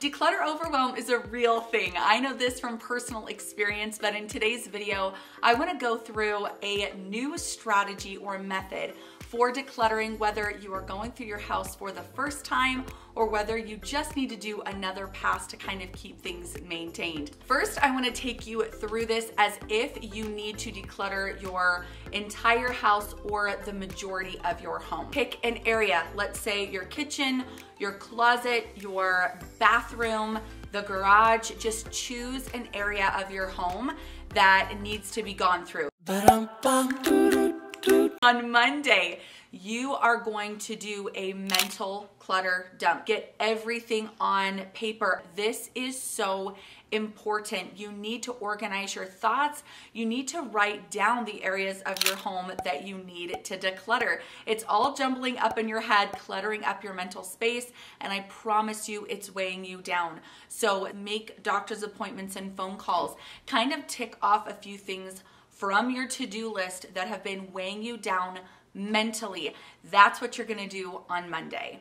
Declutter overwhelm is a real thing. I know this from personal experience, but in today's video, I wanna go through a new strategy or method for decluttering, whether you are going through your house for the first time or whether you just need to do another pass to kind of keep things maintained. First, I wanna take you through this as if you need to declutter your entire house or the majority of your home. Pick an area, let's say your kitchen, your closet, your bathroom, the garage, just choose an area of your home that needs to be gone through. On Monday, you are going to do a mental clutter dump. Get everything on paper. This is so important. You need to organize your thoughts. You need to write down the areas of your home that you need to declutter. It's all jumbling up in your head, cluttering up your mental space, and I promise you it's weighing you down. So make doctor's appointments and phone calls. Kind of tick off a few things from your to-do list that have been weighing you down mentally. That's what you're gonna do on Monday.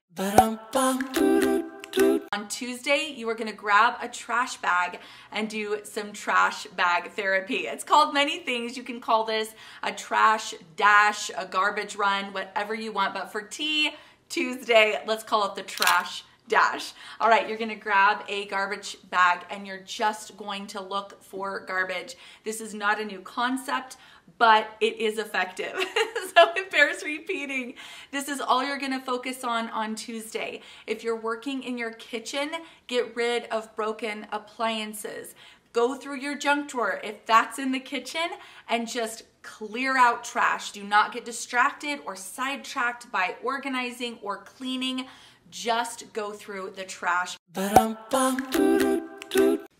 On Tuesday, you are gonna grab a trash bag and do some trash bag therapy. It's called many things. You can call this a trash dash, a garbage run, whatever you want. But for T, Tuesday, let's call it the trash dash. All right, you're gonna grab a garbage bag and you're just going to look for garbage. This is not a new concept, but it is effective. so it bears repeating. This is all you're gonna focus on on Tuesday. If you're working in your kitchen, get rid of broken appliances. Go through your junk drawer if that's in the kitchen and just clear out trash. Do not get distracted or sidetracked by organizing or cleaning just go through the trash.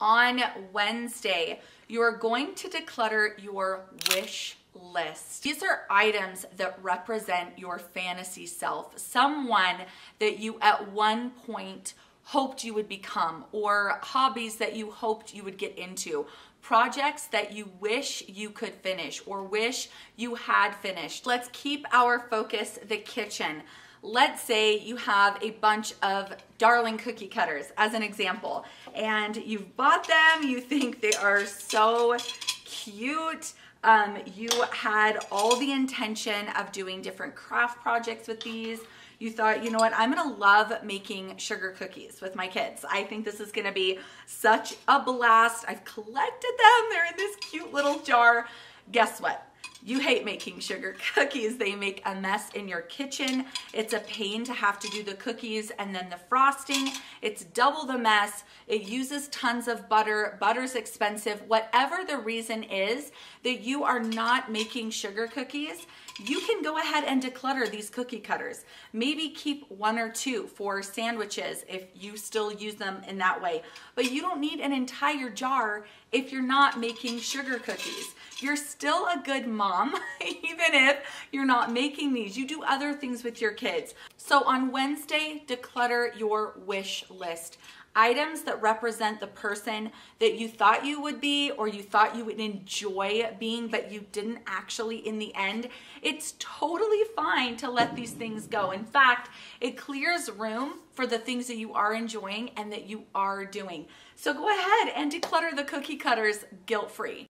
On Wednesday, you are going to declutter your wish list. These are items that represent your fantasy self, someone that you at one point hoped you would become, or hobbies that you hoped you would get into, projects that you wish you could finish or wish you had finished. Let's keep our focus the kitchen. Let's say you have a bunch of darling cookie cutters as an example, and you've bought them, you think they are so cute. Um, you had all the intention of doing different craft projects with these. You thought, you know what, I'm gonna love making sugar cookies with my kids. I think this is gonna be such a blast. I've collected them, they're in this cute little jar. Guess what? You hate making sugar cookies. They make a mess in your kitchen. It's a pain to have to do the cookies and then the frosting. It's double the mess. It uses tons of butter. Butter's expensive. Whatever the reason is that you are not making sugar cookies, you can go ahead and declutter these cookie cutters. Maybe keep one or two for sandwiches if you still use them in that way. But you don't need an entire jar if you're not making sugar cookies. You're still a good mom, even if you're not making these. You do other things with your kids. So on Wednesday, declutter your wish list items that represent the person that you thought you would be or you thought you would enjoy being, but you didn't actually in the end, it's totally fine to let these things go. In fact, it clears room for the things that you are enjoying and that you are doing. So go ahead and declutter the cookie cutters guilt-free.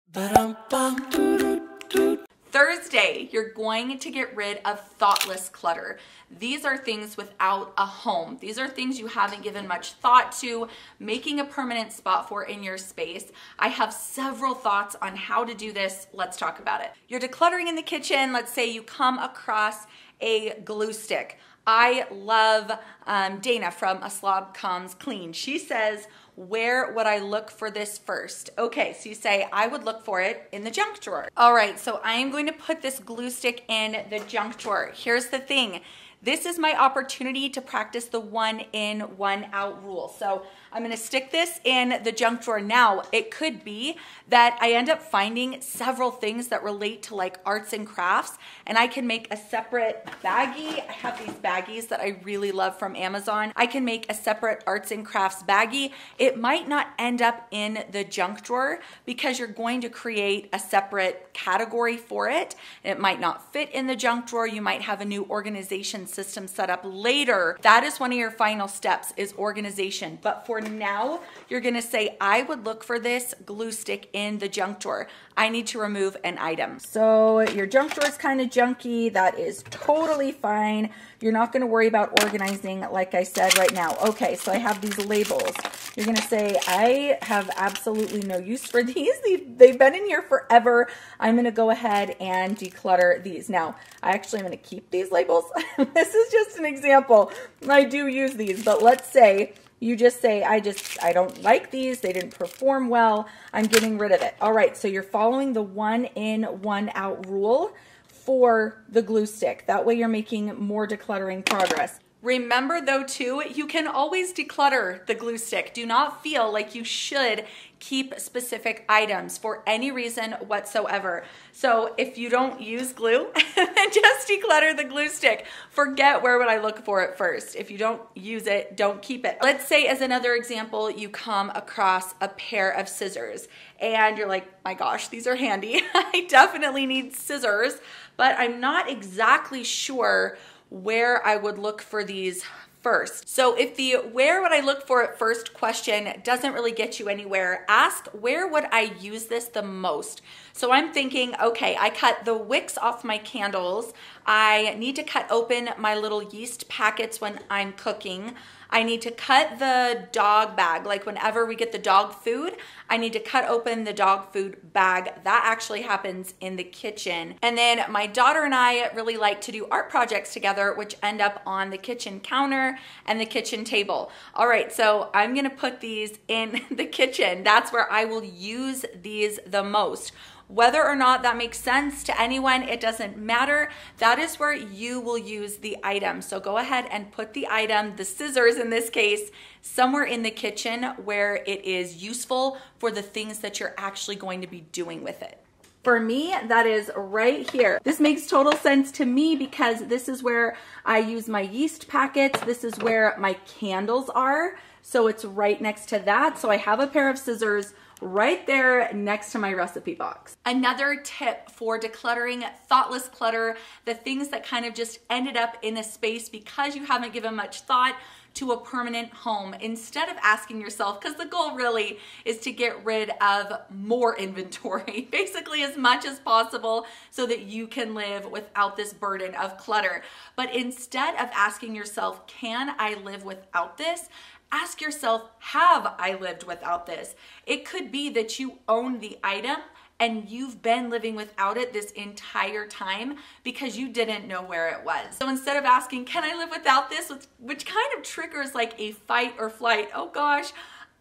Thursday, you're going to get rid of thoughtless clutter. These are things without a home. These are things you haven't given much thought to, making a permanent spot for in your space. I have several thoughts on how to do this. Let's talk about it. You're decluttering in the kitchen. Let's say you come across a glue stick. I love um, Dana from A Slob Comes Clean. She says, where would I look for this first? Okay, so you say, I would look for it in the junk drawer. All right, so I am going to put this glue stick in the junk drawer. Here's the thing. This is my opportunity to practice the one in, one out rule. So I'm gonna stick this in the junk drawer now. It could be that I end up finding several things that relate to like arts and crafts and I can make a separate baggie. I have these baggies that I really love from Amazon. I can make a separate arts and crafts baggie. It might not end up in the junk drawer because you're going to create a separate category for it. It might not fit in the junk drawer. You might have a new organization system set up later, that is one of your final steps is organization. But for now, you're gonna say, I would look for this glue stick in the junk drawer. I need to remove an item. So your junk drawer is kind of junky. That is totally fine. You're not to worry about organizing like I said right now. Okay, so I have these labels. You're to say, I have absolutely no use for these. They've been in here forever. I'm to go ahead and declutter these. Now, I actually am to keep these labels. this is just an example. I do use these, but let's say you just say, I just, I don't like these. They didn't perform well. I'm getting rid of it. All right, so you're following the one in, one out rule for the glue stick. That way you're making more decluttering progress. Remember though too, you can always declutter the glue stick. Do not feel like you should keep specific items for any reason whatsoever. So if you don't use glue, just declutter the glue stick. Forget where would I look for it first. If you don't use it, don't keep it. Let's say as another example, you come across a pair of scissors and you're like, my gosh, these are handy. I definitely need scissors, but I'm not exactly sure where I would look for these first. So if the where would I look for it first question doesn't really get you anywhere, ask where would I use this the most? So I'm thinking, okay, I cut the wicks off my candles. I need to cut open my little yeast packets when I'm cooking. I need to cut the dog bag. Like whenever we get the dog food, I need to cut open the dog food bag. That actually happens in the kitchen. And then my daughter and I really like to do art projects together, which end up on the kitchen counter and the kitchen table. All right, so I'm gonna put these in the kitchen. That's where I will use these the most. Whether or not that makes sense to anyone, it doesn't matter. That is where you will use the item. So go ahead and put the item, the scissors in this case, somewhere in the kitchen where it is useful for the things that you're actually going to be doing with it. For me, that is right here. This makes total sense to me because this is where I use my yeast packets. This is where my candles are. So it's right next to that. So I have a pair of scissors right there next to my recipe box. Another tip for decluttering thoughtless clutter, the things that kind of just ended up in a space because you haven't given much thought to a permanent home instead of asking yourself, because the goal really is to get rid of more inventory, basically as much as possible, so that you can live without this burden of clutter. But instead of asking yourself, can I live without this? Ask yourself, have I lived without this? It could be that you own the item and you've been living without it this entire time because you didn't know where it was. So instead of asking, can I live without this? Which kind of triggers like a fight or flight. Oh gosh,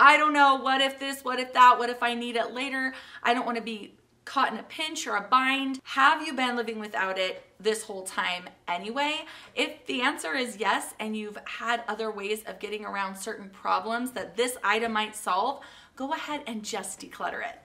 I don't know. What if this? What if that? What if I need it later? I don't want to be caught in a pinch or a bind? Have you been living without it this whole time anyway? If the answer is yes, and you've had other ways of getting around certain problems that this item might solve, go ahead and just declutter it.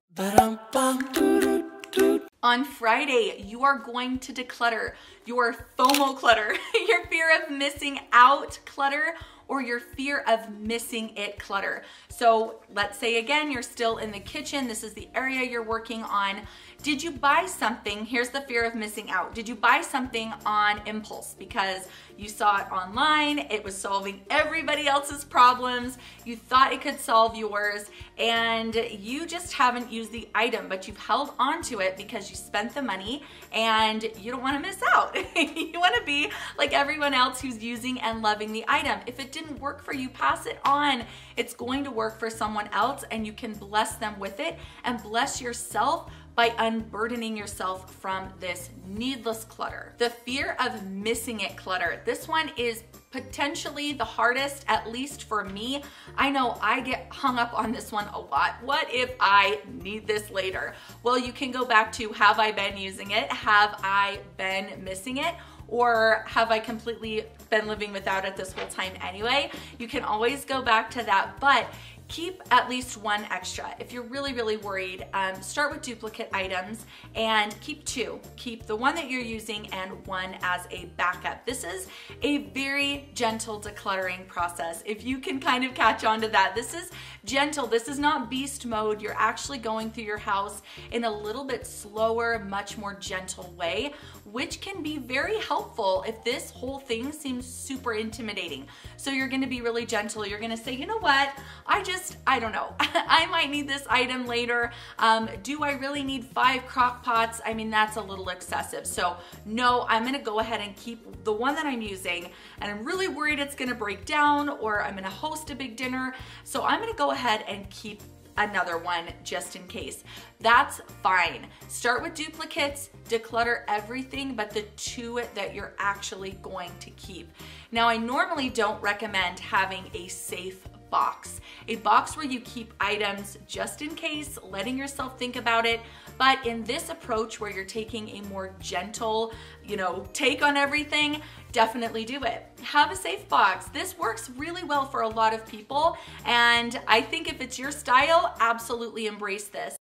On Friday, you are going to declutter your FOMO clutter, your fear of missing out clutter, or your fear of missing it clutter. So let's say again, you're still in the kitchen. This is the area you're working on. Did you buy something? Here's the fear of missing out. Did you buy something on impulse because you saw it online, it was solving everybody else's problems, you thought it could solve yours, and you just haven't used the item, but you've held on to it because you spent the money and you don't wanna miss out. you wanna be like everyone else who's using and loving the item. If it didn't work for you, pass it on. It's going to work for someone else and you can bless them with it and bless yourself by unburdening yourself from this needless clutter. The fear of missing it clutter. This one is potentially the hardest, at least for me. I know I get hung up on this one a lot. What if I need this later? Well, you can go back to have I been using it? Have I been missing it? Or have I completely been living without it this whole time anyway? You can always go back to that, but keep at least one extra. If you're really, really worried, um, start with duplicate items and keep two. Keep the one that you're using and one as a backup. This is a very gentle decluttering process. If you can kind of catch on to that, this is gentle. This is not beast mode. You're actually going through your house in a little bit slower, much more gentle way, which can be very helpful if this whole thing seems super intimidating. So you're gonna be really gentle. You're gonna say, you know what? I just, I don't know. I might need this item later. Um, do I really need five crock pots? I mean, that's a little excessive. So no, I'm gonna go ahead and keep the one that I'm using and I'm really worried it's gonna break down or I'm gonna host a big dinner. So I'm gonna go ahead and keep another one just in case. That's fine. Start with duplicates, declutter everything but the two that you're actually going to keep. Now, I normally don't recommend having a safe box. A box where you keep items just in case, letting yourself think about it. But in this approach where you're taking a more gentle, you know, take on everything, definitely do it. Have a safe box. This works really well for a lot of people. And I think if it's your style, absolutely embrace this.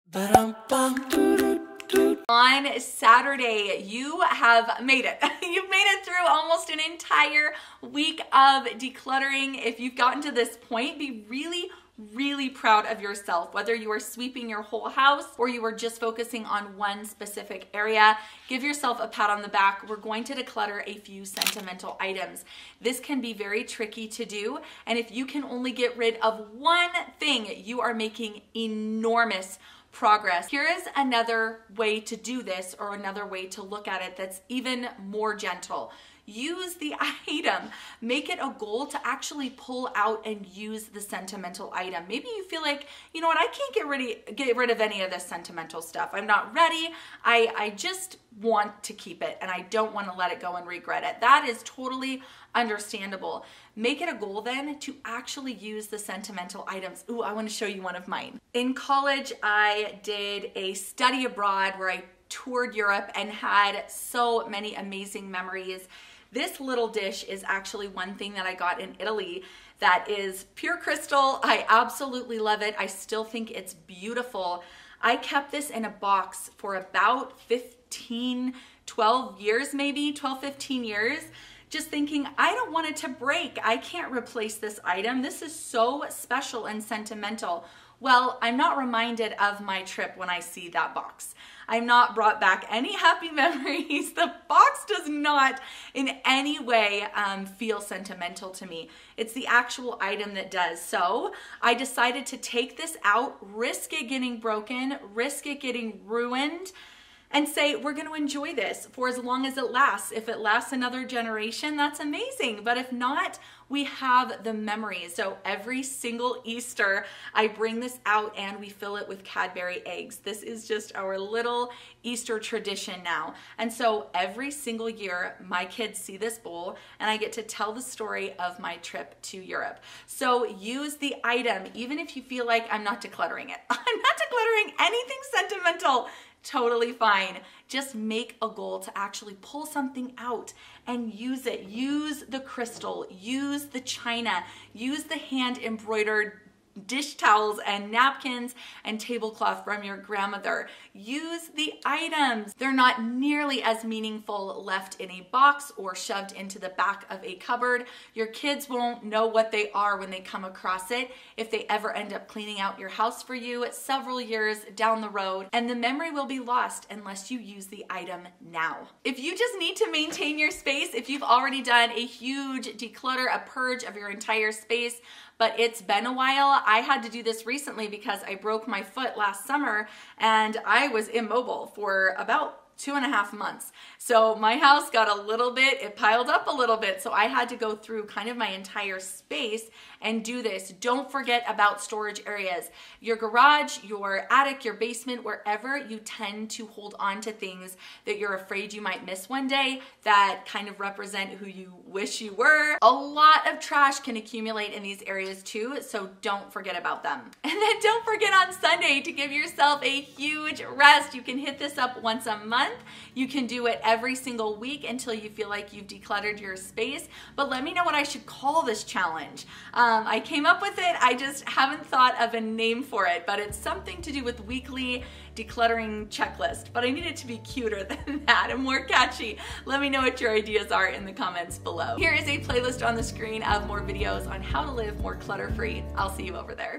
On Saturday, you have made it. You've made it through almost an entire week of decluttering. If you've gotten to this point, be really really proud of yourself. Whether you are sweeping your whole house or you are just focusing on one specific area, give yourself a pat on the back. We're going to declutter a few sentimental items. This can be very tricky to do, and if you can only get rid of one thing, you are making enormous progress. Here is another way to do this or another way to look at it that's even more gentle. Use the item. Make it a goal to actually pull out and use the sentimental item. Maybe you feel like, you know what, I can't get rid, get rid of any of this sentimental stuff. I'm not ready. I, I just want to keep it and I don't want to let it go and regret it. That is totally understandable. Make it a goal then to actually use the sentimental items. Ooh, I want to show you one of mine. In college, I did a study abroad where I toured Europe and had so many amazing memories. This little dish is actually one thing that I got in Italy that is pure crystal. I absolutely love it. I still think it's beautiful. I kept this in a box for about 15, 12 years maybe, 12, 15 years just thinking, I don't want it to break. I can't replace this item. This is so special and sentimental. Well, I'm not reminded of my trip when I see that box. I'm not brought back any happy memories. The box does not in any way um, feel sentimental to me. It's the actual item that does. So I decided to take this out, risk it getting broken, risk it getting ruined, and say, we're going to enjoy this for as long as it lasts. If it lasts another generation, that's amazing. But if not, we have the memories. So every single Easter, I bring this out and we fill it with Cadbury eggs. This is just our little Easter tradition now. And so every single year, my kids see this bowl and I get to tell the story of my trip to Europe. So use the item, even if you feel like I'm not decluttering it. I'm not decluttering anything sentimental totally fine. Just make a goal to actually pull something out and use it. Use the crystal, use the china, use the hand embroidered dish towels and napkins and tablecloth from your grandmother. Use the items. They're not nearly as meaningful left in a box or shoved into the back of a cupboard. Your kids won't know what they are when they come across it if they ever end up cleaning out your house for you several years down the road, and the memory will be lost unless you use the item now. If you just need to maintain your space, if you've already done a huge declutter, a purge of your entire space, but it's been a while. I had to do this recently because I broke my foot last summer and I was immobile for about two and a half months. So my house got a little bit, it piled up a little bit. So I had to go through kind of my entire space and do this. Don't forget about storage areas. Your garage, your attic, your basement, wherever you tend to hold on to things that you're afraid you might miss one day that kind of represent who you wish you were. A lot of trash can accumulate in these areas too, so don't forget about them. And then don't forget on Sunday to give yourself a huge rest. You can hit this up once a month month. You can do it every single week until you feel like you've decluttered your space. But let me know what I should call this challenge. Um, I came up with it, I just haven't thought of a name for it, but it's something to do with weekly decluttering checklist, but I need it to be cuter than that and more catchy. Let me know what your ideas are in the comments below. Here is a playlist on the screen of more videos on how to live more clutter free. I'll see you over there.